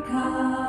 our